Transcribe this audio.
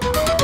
Bye.